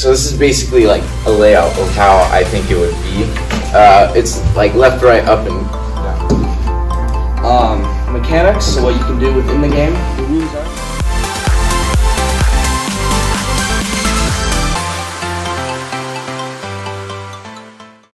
so this is basically like a layout of how I think it would be. Uh, it's like left, right, up, and Um, mechanics, so what you can do within the game